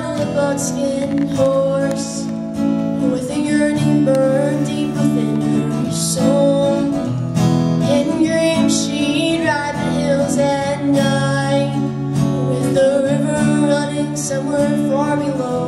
On a buckskin horse With a yearning burned deep within her soul. In dreams she'd ride the hills at night With the river running somewhere far below.